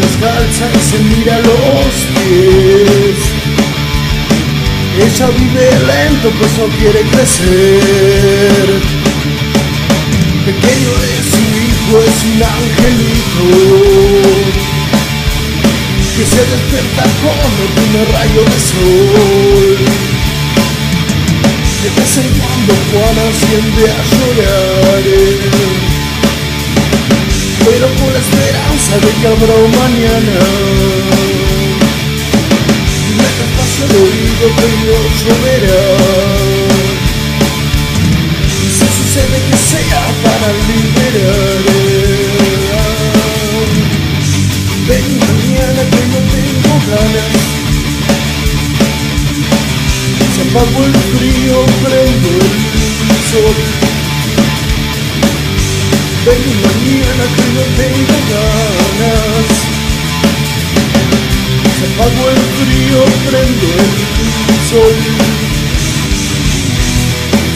descalza y se mira los pies. Ella vive lento pues no quiere crecer. Pequeño es su hijo, es un angelito que se despierta con el primer rayo de sol. De vez en cuando Juana siente a llorar, pero con la esperanza de que habrá un mañana. Me despacio el oído que lloverá. Y si sucede que sea para liberar. Ven mañana que no tengo ganas Se apagó el frío, prendo el sol Ven mañana que no tengo ganas Se el frío, prendo el sol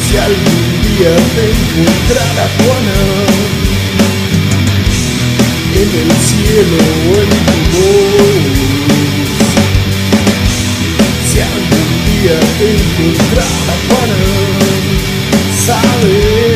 Si algún día te encontrara Juana en el cielo o en tu voz. Si algún día te encontrara para saber